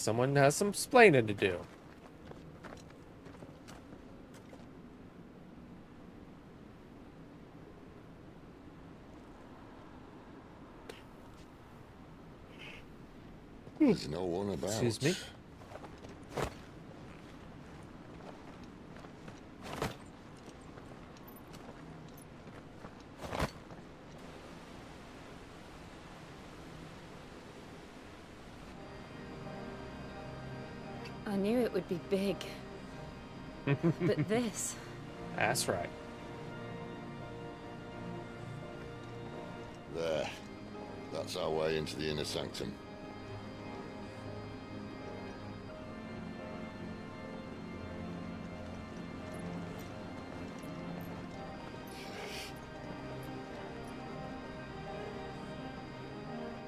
someone has some splaining to do. There's no one about. Excuse me? Knew it would be big. but this. That's right. There. That's our way into the inner sanctum.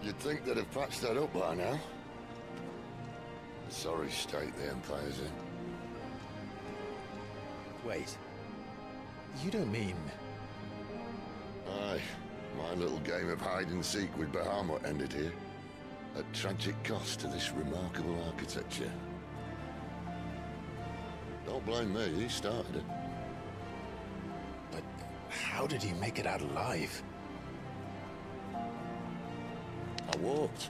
You'd think they'd have patched that up by now. Sorry state the Empire's in. Wait. You don't mean... Aye. My little game of hide-and-seek with Bahamut ended here. At tragic cost to this remarkable architecture. Don't blame me, he started it. But how did he make it out alive? I walked.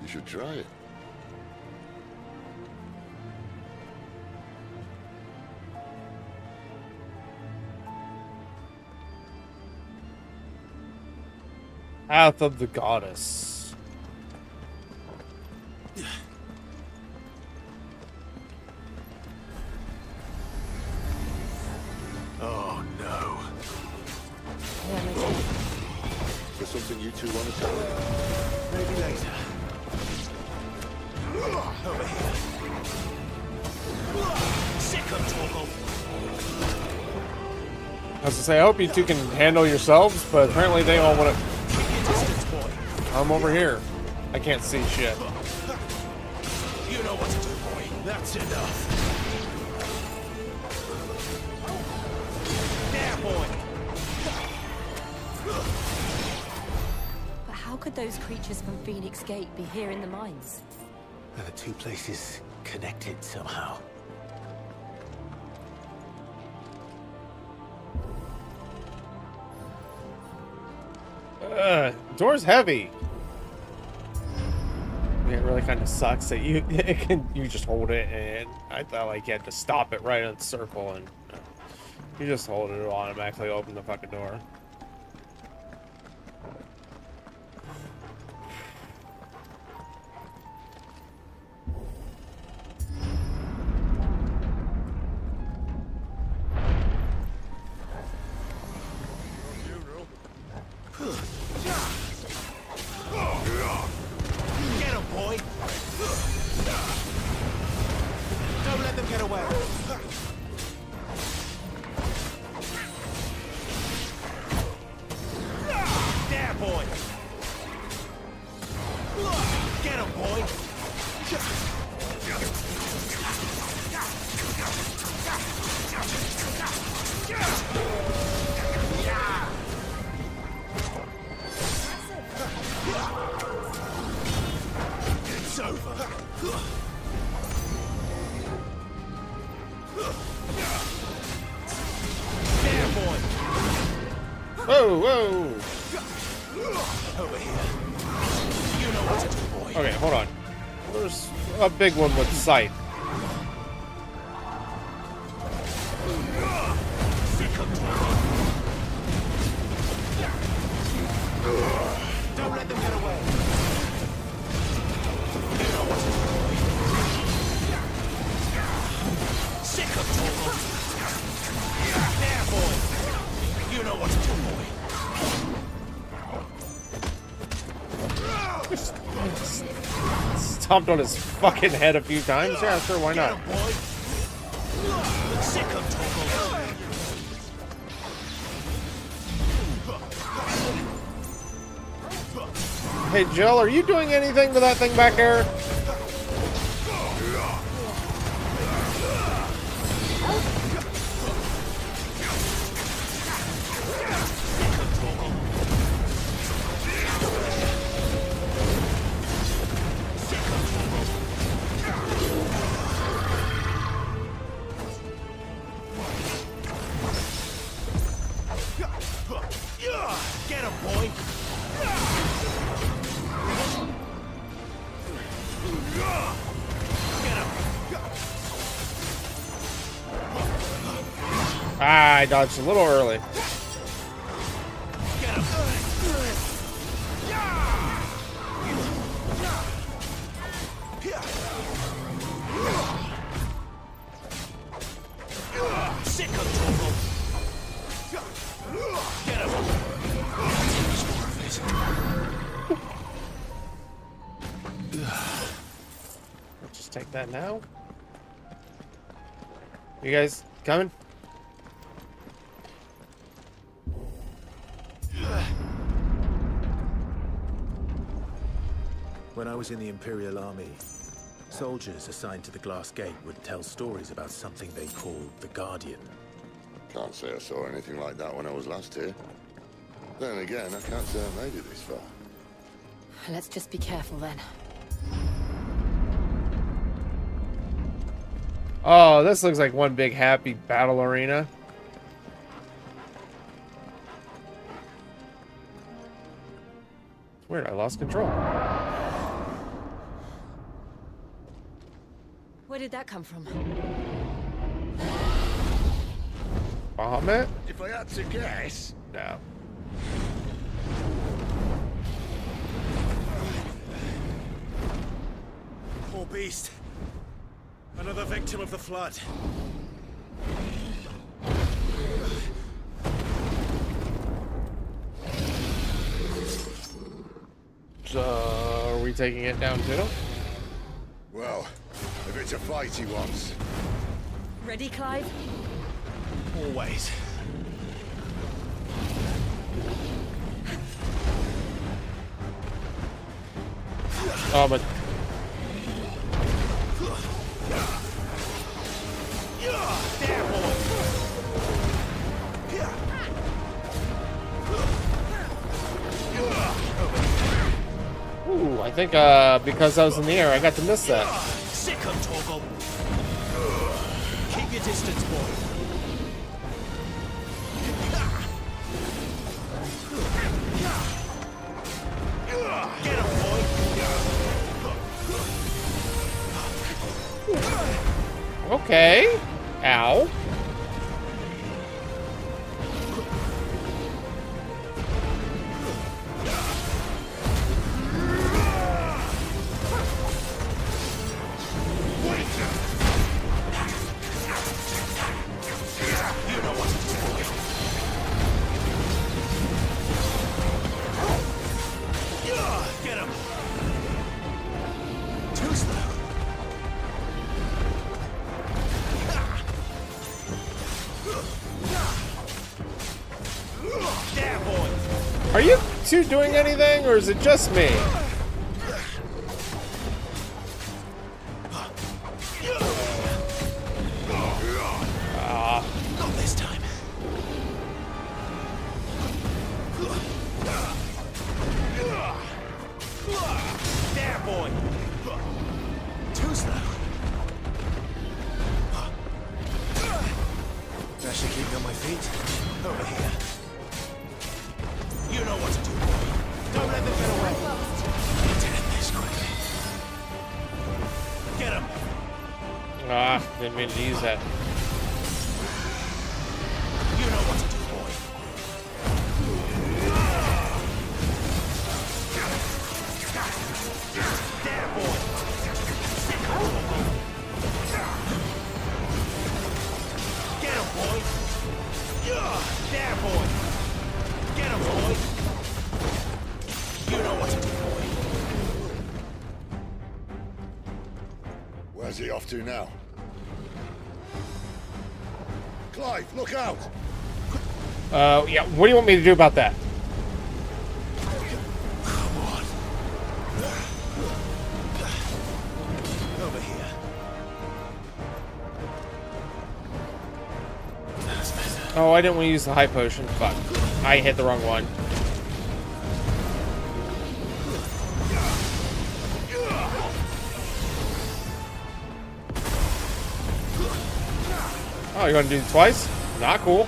You should try it. Path of the Goddess. Oh no. Is there something you two want to tell me? Maybe later. Over here. Sick of Torgal. I was to say, I hope you two can handle yourselves, but apparently they all want to. I'm over here. I can't see shit. You know what to do, boy. That's enough. There, boy. But how could those creatures from Phoenix Gate be here in the mines? Are the two places connected somehow? Uh, door's heavy. Kind of sucks that you can you just hold it, and I thought like you had to stop it right the circle, and uh, you just hold it, it'll automatically open the fucking door. Big one with sight. Stomped on his fucking head a few times. Yeah, sure, why not? Hey, Jill, are you doing anything to that thing back there? I dodged a little early. Just take that now. You guys coming? When I was in the Imperial Army, soldiers assigned to the Glass Gate would tell stories about something they called the Guardian. Can't say I saw anything like that when I was last here. Then again, I can't say I made it this far. Let's just be careful then. Oh, this looks like one big happy battle arena. It's weird, I lost control. Did that come from? Bahamut? If I had to guess, No. Poor beast. Another victim of the flood. So, are we taking it down too? Well, if fight he wants, Ready, Clive? Always. Oh, but ooh, I think uh, because I was in the air, I got to miss that. Torgal. Keep your distance, boy. Okay. Ow. Or is it just me? Ah, didn't What do you want me to do about that? Oh, I didn't want to use the high potion. Fuck. I hit the wrong one. Oh, you're gonna do it twice? Not cool.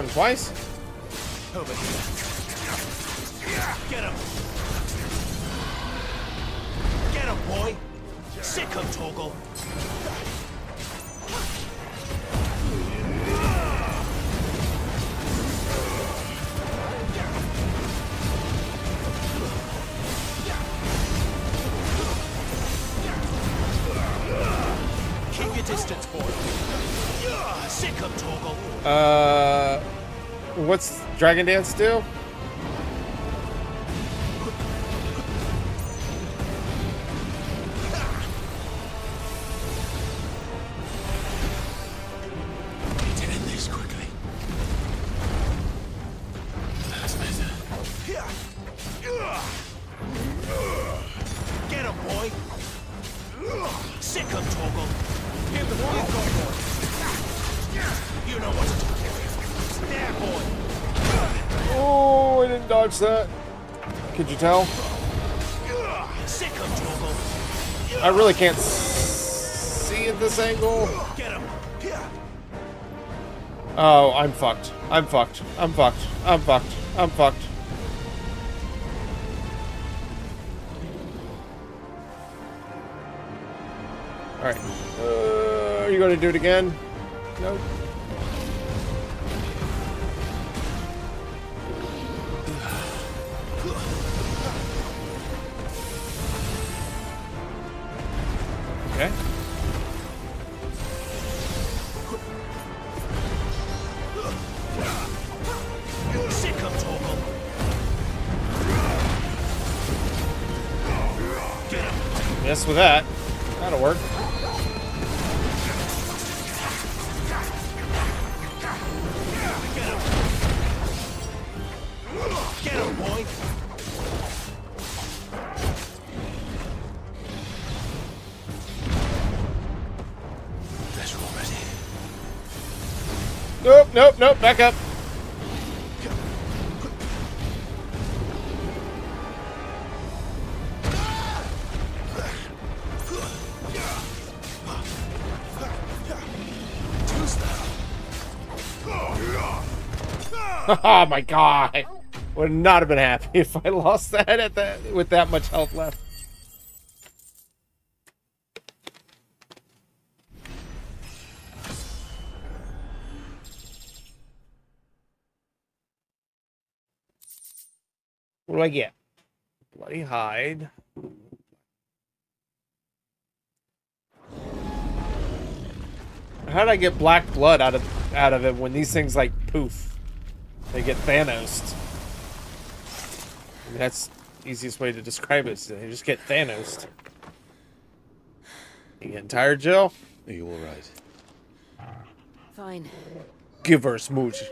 Him twice? Over Sick of Torgal. You know what to do. There, boy. Oh, I didn't dodge that. Could you tell? I really can't see at this angle. Oh, I'm fucked. I'm fucked. I'm fucked. I'm fucked. I'm fucked. Alright. Uh, are you going to do it again? Nope. Oh my god! Would not have been happy if I lost that at that with that much health left. What do I get? Bloody hide. How did I get black blood out of out of it when these things like poof? They get Thanos. I mean, that's the easiest way to describe it. they just get Thanos. You getting tired, Jill? Are you all right? Fine. Give her a smooch.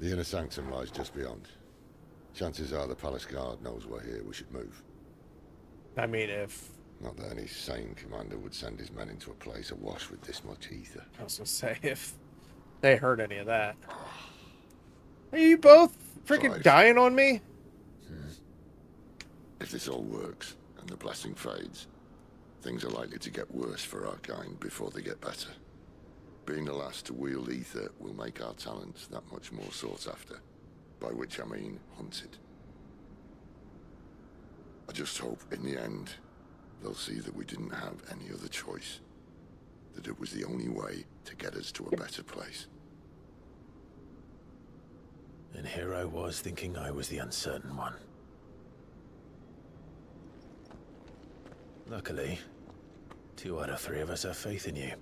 The inner sanctum lies just beyond. Chances are the palace guard knows we're here. We should move. I mean, if Not that any sane commander would send his men into a place awash with this much ether. I was gonna say if they heard any of that. Are you both freaking Five. dying on me? Hmm. If this all works and the blessing fades, things are likely to get worse for our kind before they get better. Being the last to wield ether will make our talents that much more sought after, by which I mean hunted. I just hope in the end they'll see that we didn't have any other choice, that it was the only way to get us to a better place. And here I was thinking I was the uncertain one. Luckily, two out of three of us have faith in you.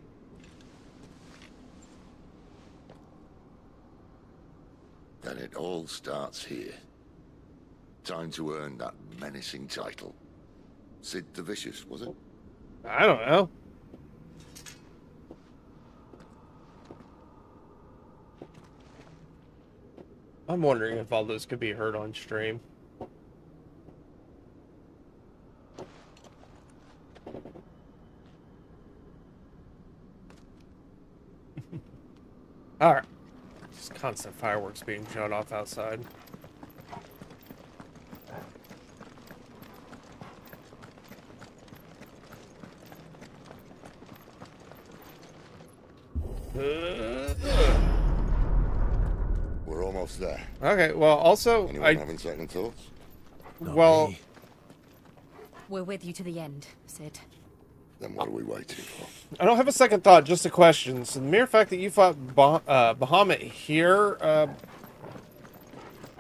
Then it all starts here. Time to earn that menacing title. Cid the Vicious, was it? I don't know. I'm wondering if all those could be heard on stream. All right. Just constant fireworks being shot off outside. We're almost there. Okay, well, also, Anyone I having second thoughts? Not well, me. We're with you to the end, Cid. Then what are we waiting for? I don't have a second thought, just a question. So the mere fact that you fought bah uh, Bahamut here, uh,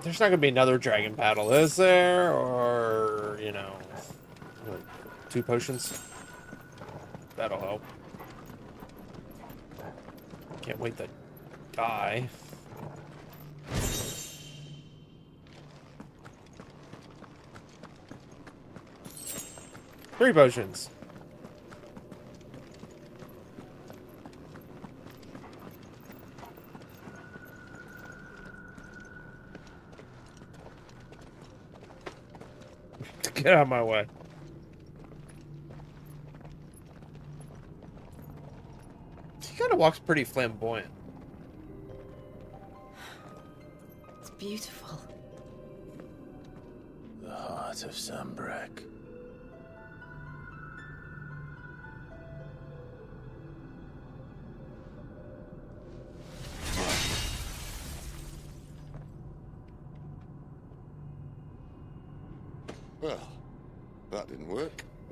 there's not gonna be another dragon battle, is there? Or you know, two potions. That'll help. Can't wait to die. Three potions. Get out of my way. He kind of walks pretty flamboyant. It's beautiful. The heart of Sanbreque.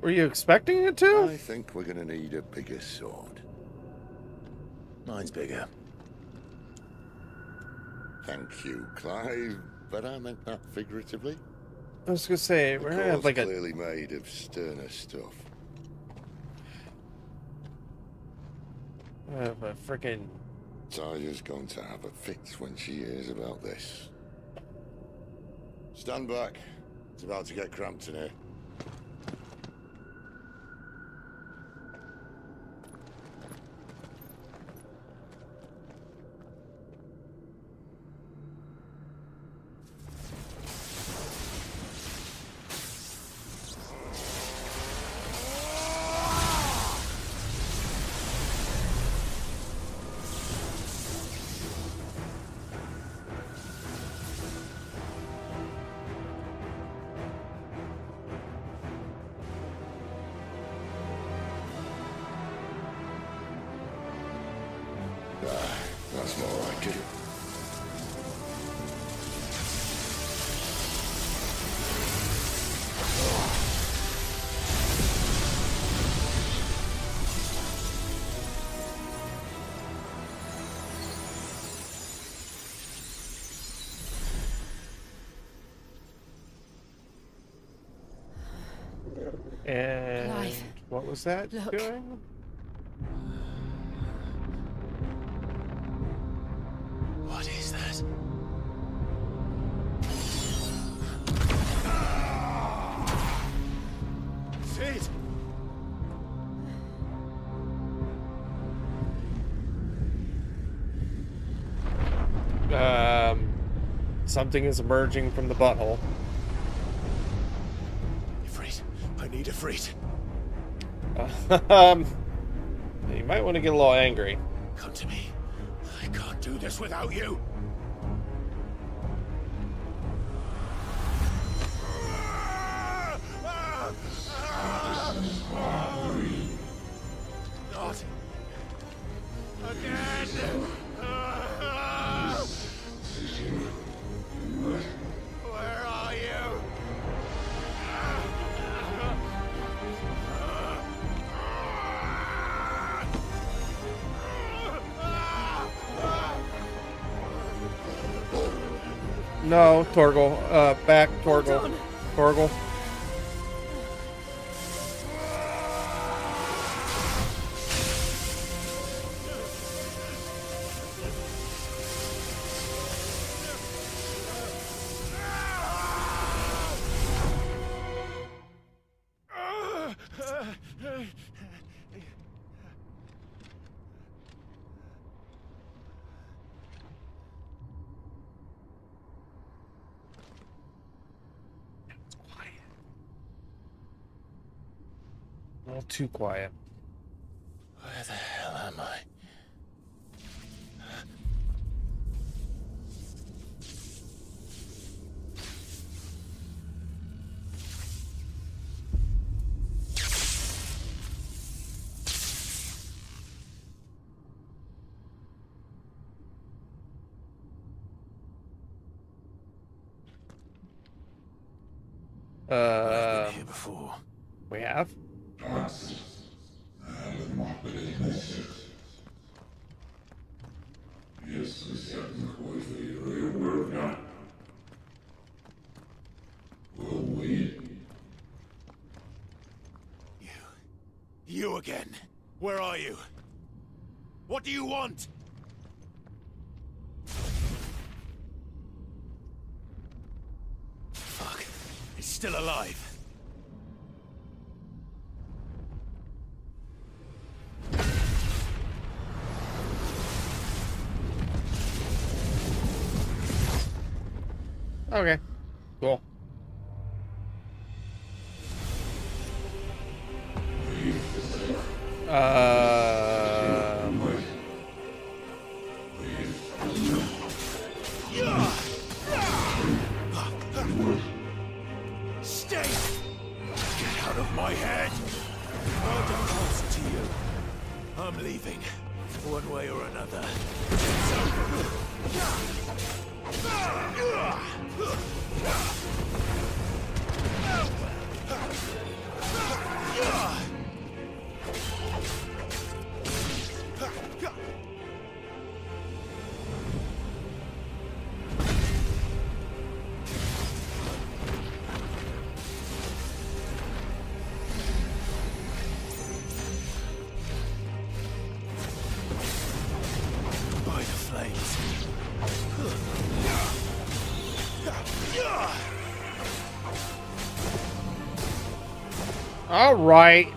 Were you expecting it to? I think we're gonna need a bigger sword. Mine's bigger. Thank you, Clive. But I meant that figuratively. I was gonna say we're gonna have like a clearly made of sterner stuff. of a freaking Tarja's going to have a fit when she hears about this. Stand back. It's about to get cramped in here. And Clive, what was that look. doing? What is that? Cid! Um, something is emerging from the butthole. Um, you might want to get a little angry. Come to me. I can't do this without you. Not again. No, Torgal. Uh, back, Torgal. Torgal. too quiet. Where the hell am I? Uh, I've been here before. We have. You. You again. Where are you? What do you want? Fuck. It's still alive. All right.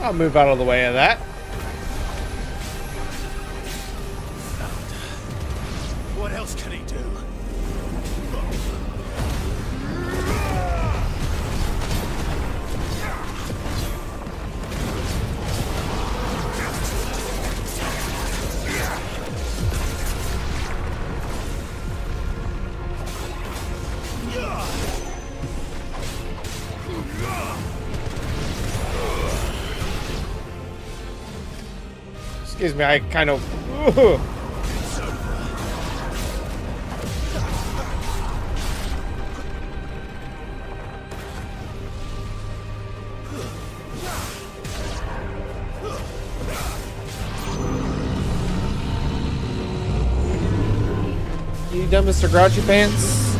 I'll move out of the way of that. Me, I kind of. You done, Mr. Grouchy Pants?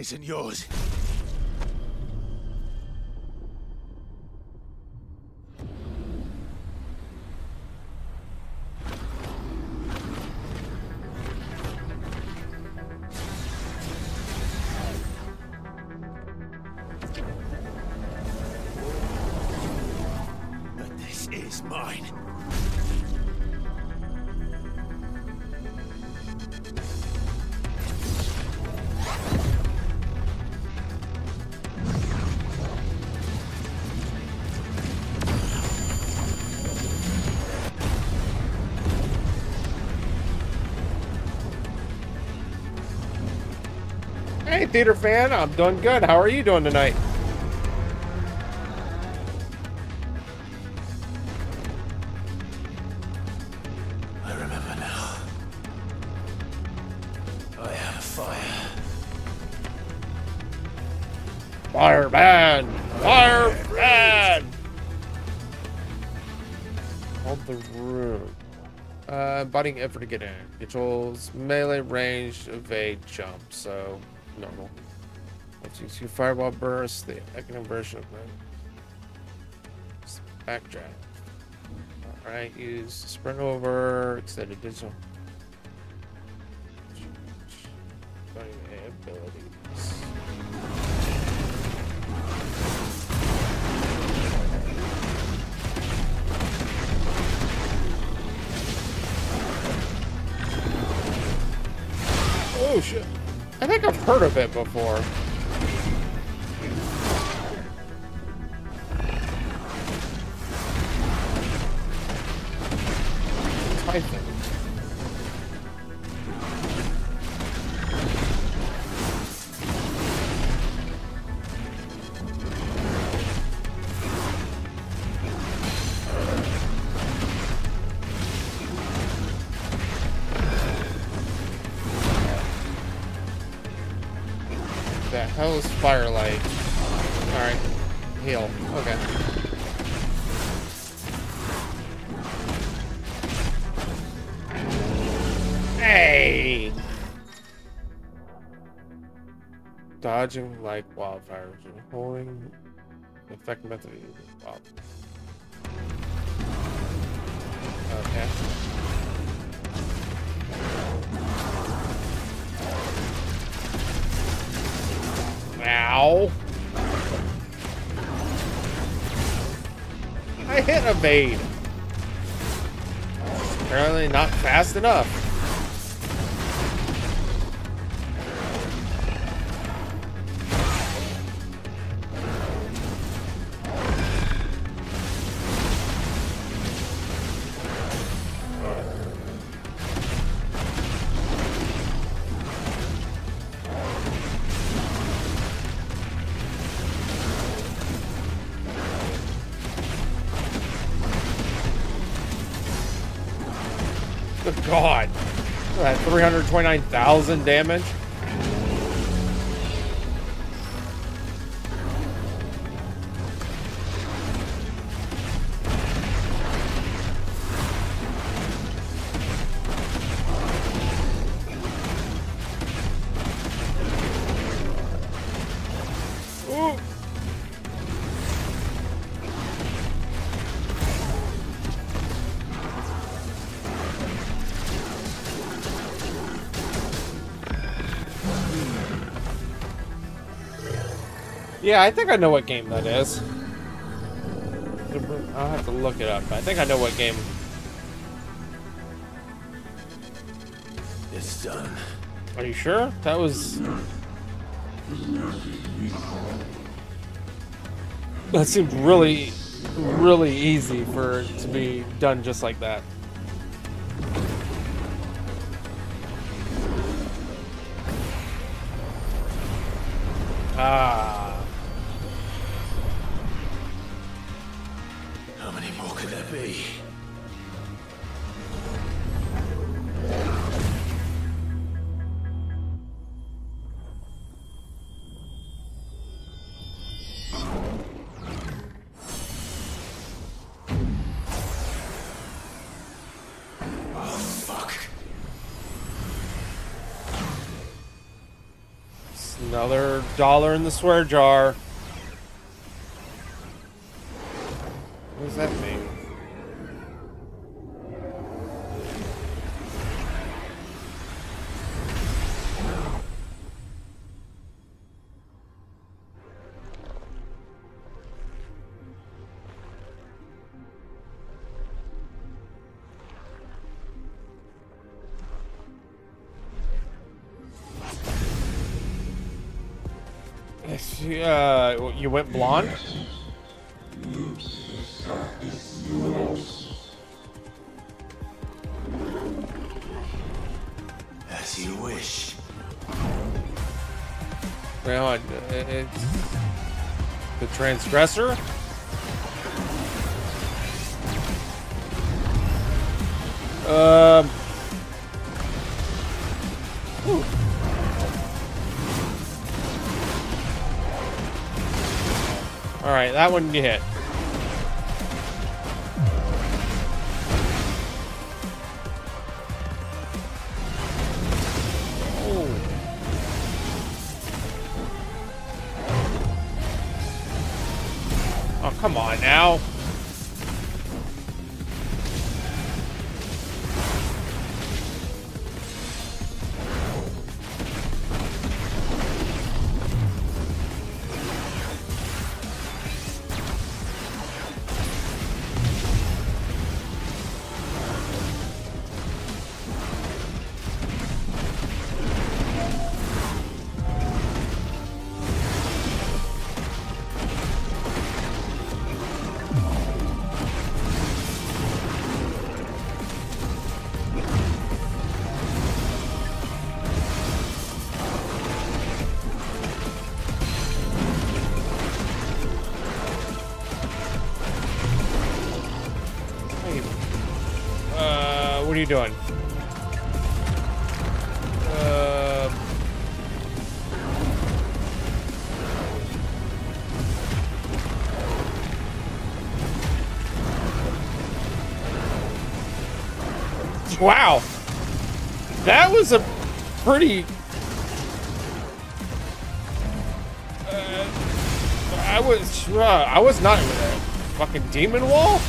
Isn't yours. Theater fan, I'm doing good. How are you doing tonight? I remember now. I had a fire. Fireman! Fireman! Hold the room. Uh, embodying effort to get in. Controls melee range, evade, jump. So, normal. Let's use your fireball burst, the economic version of my backdraft. Alright, use sprint over, extended digital. Heard of it before. Dodging like wildfires and holding the effect method. Wow. Okay. Ow. I hit evade. Apparently not fast enough. 329,000 damage. Yeah, I think I know what game that is. I'll have to look it up. I think I know what game. It's done. Are you sure? That was. That seemed really, really easy for it to be done just like that. Ah. Dollar in the swear jar. Uh, you went blonde? As you wish. Well, it, it's the transgressor. Um. That one you hit. Doing? Um. Wow. That was a pretty. Uh, I was. Uh, I was not fucking demon wall.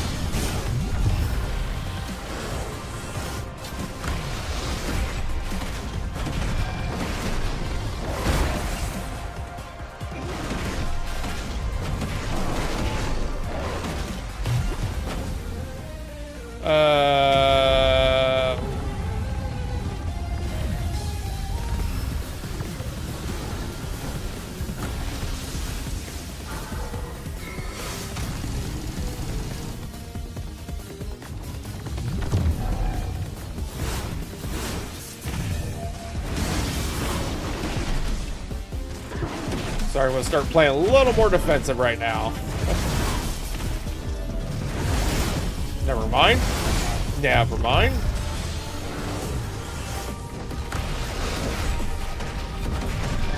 I'm gonna start playing a little more defensive right now. Never mind. Never mind.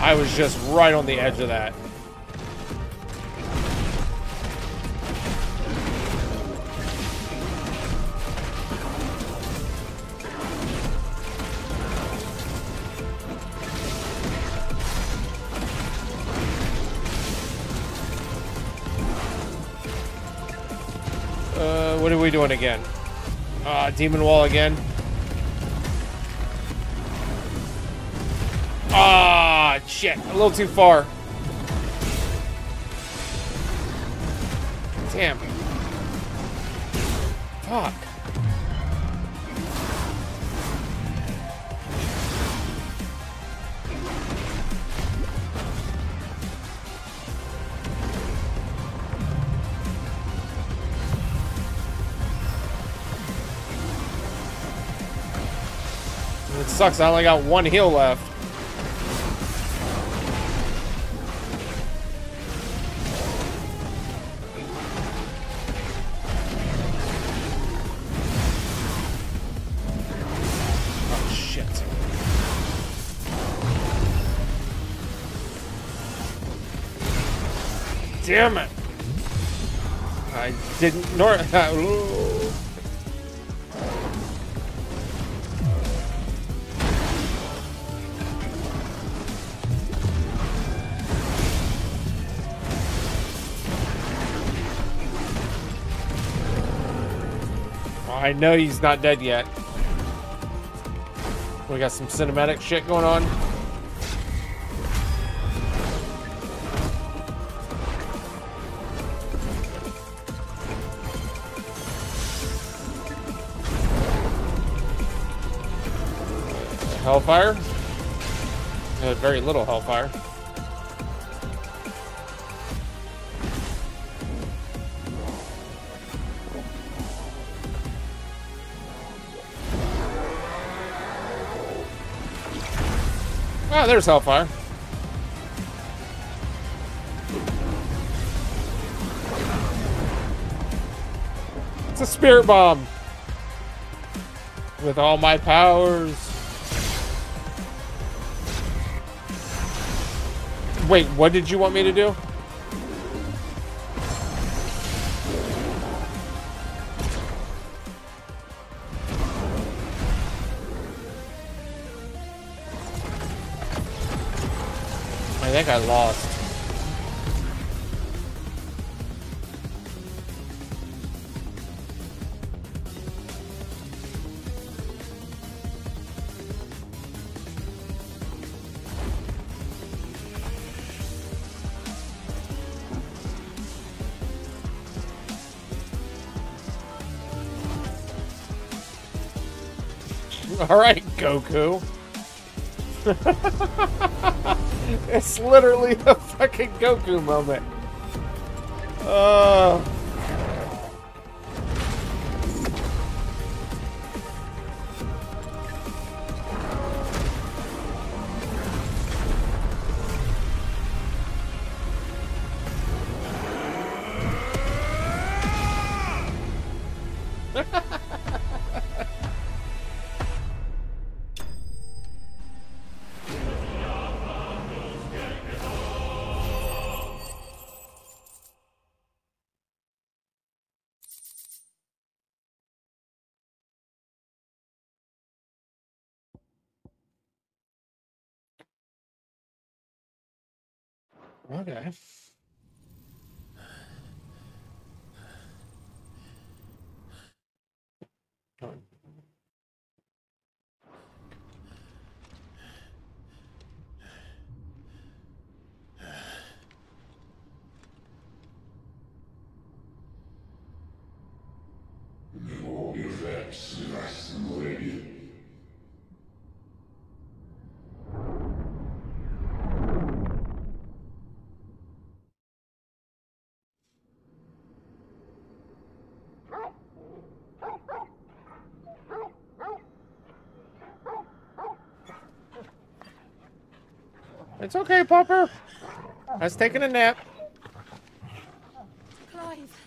I was just right on the edge of that. Doing again? Uh, demon wall again. Ah, shit. A little too far. Damn. Fuck. Sucks. I only got one heal left. Oh. Damn it. I didn't nor I know he's not dead yet. We got some cinematic shit going on. Hellfire. Uh, very little hellfire. There's Hellfire. It's a spirit bomb. With all my powers. Wait, what did you want me to do? I lost. All right, Goku. It's literally a fucking Goku moment. Uh. Okay. Oh. It's okay, Popper. I was taking a nap. Clive.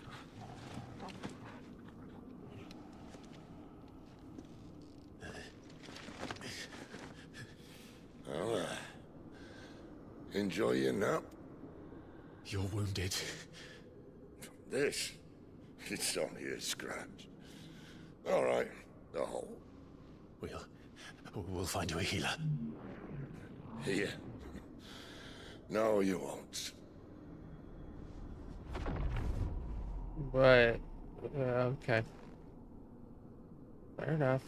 Well, uh, enjoy your nap. You're wounded. This, it's only a scratch. All right, the hole. We'll... We'll find you a healer. Here. No, you won't. But uh, okay. Fair enough.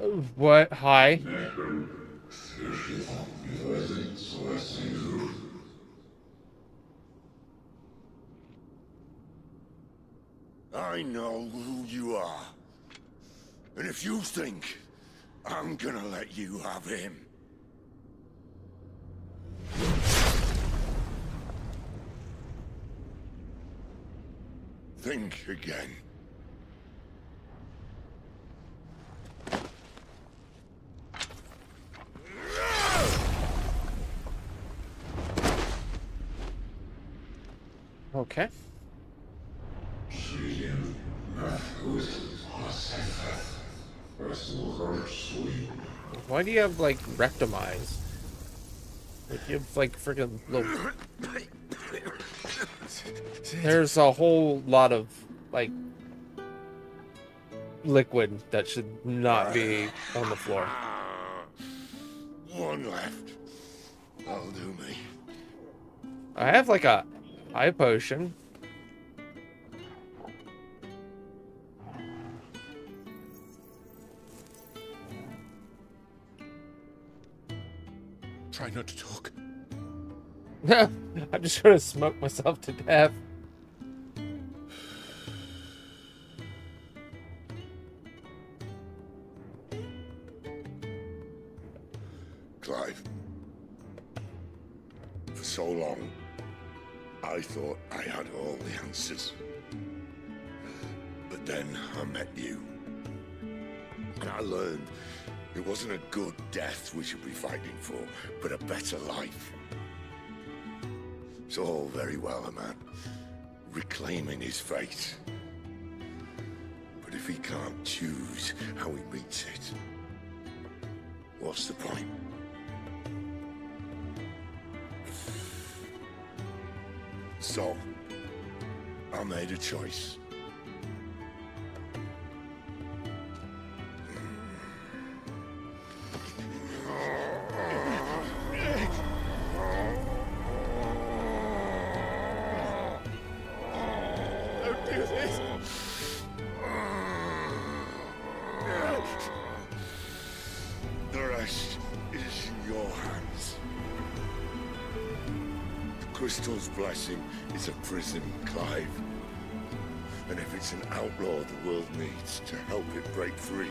Oh, What? Hi. I know who you are. And if you think I'm gonna let you have him, think again. Okay. Why do you have like rectum eyes? Like you have like freaking little. There's a whole lot of like liquid that should not be on the floor. One left. That'll do me. I have like a eye potion. Try not to talk. I'm just gonna smoke myself to death. Clive. For so long, I thought I had all the answers. It wasn't a good death we should be fighting for, but a better life. It's all very well, a man reclaiming his fate. But if he can't choose how he meets it, what's the point? So, I made a choice. An outlaw the world needs to help it break free,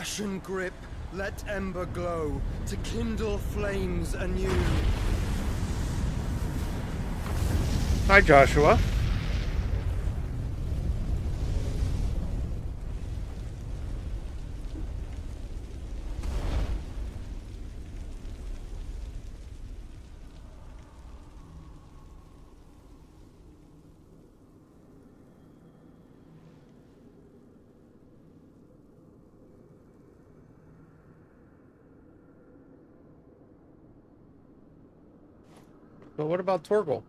ashen grip, let ember glow to kindle flames anew. Hi, Joshua. About Torgal?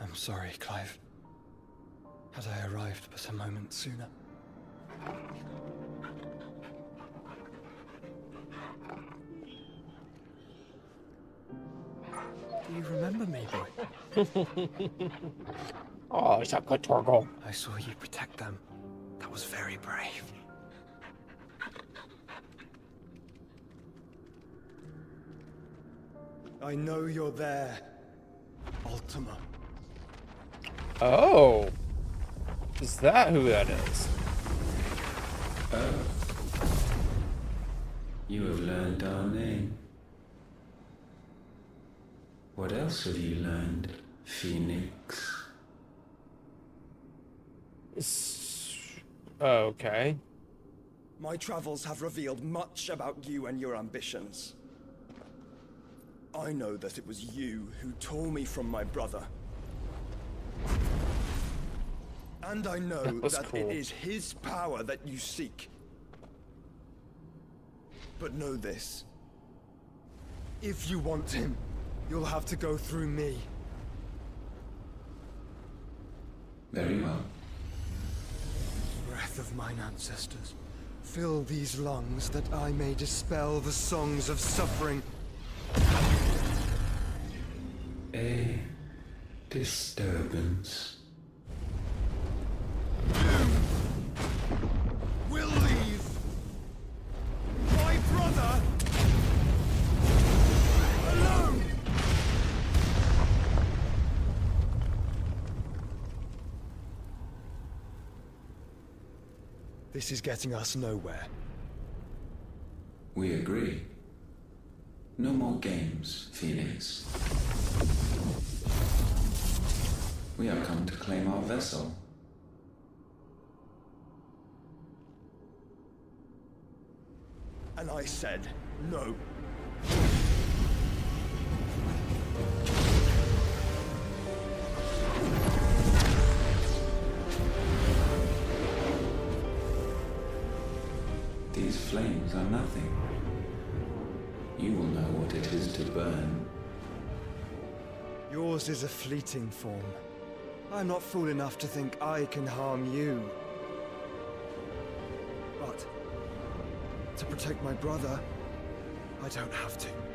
I'm sorry, Clive. Had I arrived but a moment sooner. Do you remember me, boy? Oh, it's a good Torgal. I saw you protect them. That was very brave. I know you're there, Ultima. Oh. Is that who that is? Oh. You have learned our name. What else have you learned, Phoenix? Okay. My travels have revealed much about you and your ambitions. I know that it was you who tore me from my brother. And I know That that cool. it is his power that you seek. But know this. If you want him, you'll have to go through me. Very well. Breath of mine ancestors, fill these lungs that I may dispel the songs of suffering. A disturbance. Will leave my brother alone. This is getting us nowhere. We agree. No more games, Phoenix. We have come to claim our vessel. And I said no. These flames are nothing. You will know what it is to burn. Yours is a fleeting form. I'm not fool enough to think I can harm you. But to protect my brother, I don't have to.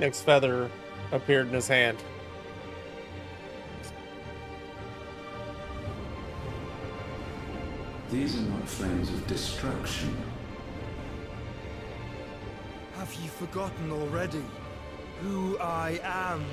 Phoenix feather appeared in his hand. These are not flames of destruction. Have you forgotten already who I am?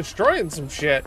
Destroying some shit.